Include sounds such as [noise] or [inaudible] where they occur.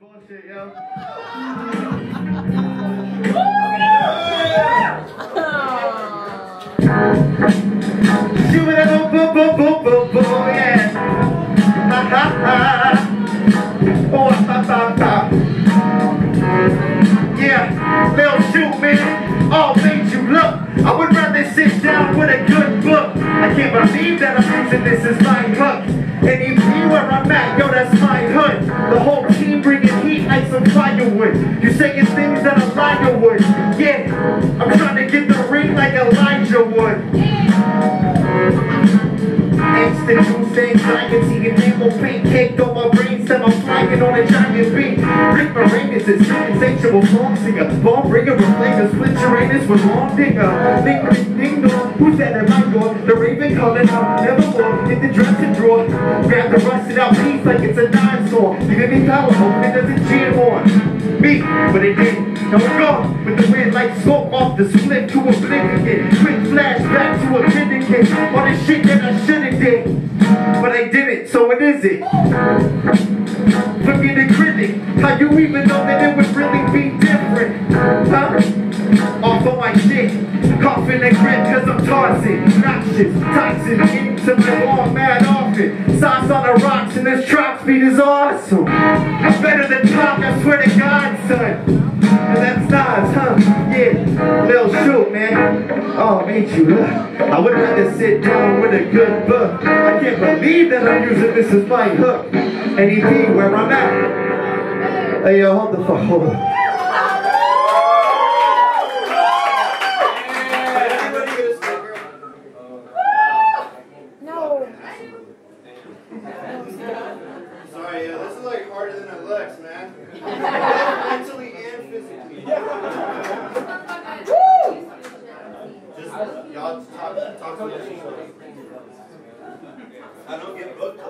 bullshit, yo. Shoot it up, boom, boom, yeah. Ha ha ha. Oh, ha ha ha. Yeah, they'll shoot. All made you look. I would rather sit down with a good book. I can't believe that I'm using this as my hook. And you where I'm at, yo, that's my hood. The whole firewood. You saying things that Elijah Wood. Yeah, I'm trying to get the ring like Elijah Wood. Instant juice anxiety and ammo paint caked on my brain Set I'm flying on a giant beat Rick Moranis is insatiable song singer Ball bringer with flavor Split Uranus with long dinger Ding ding ding dong Who's that at my door? The raven calling out Nevermore Hit the dressing drawer Grab the rusted out piece like it's a dinosaur You give me power Hoping it doesn't cheer Me, but it didn't. Now we're gone with the wind like smoke off the split to oblivion Quick flashback to a vindicate All the shit that I should've did. But I didn't, so what is it? Forget the critic. How you even know that it would really be different? Huh? Off of my shit. Coughing and grit cause I'm tossing Noxious, toxin into my long mad often Sauce on the rocks and this trap speed is awesome I'm better than talk, I swear to God, son and that's Nas, huh? Yeah, Lil Shoot, man. Oh, made you look. I would rather sit down with a good book. I can't believe that I'm using this as my hook. And NEP, where I'm at. Hey, yo, hold the fuck, hold. Than it looks, man. [laughs] Mentally and physically. [laughs] Just y'all talk, talk to me. I don't get booked.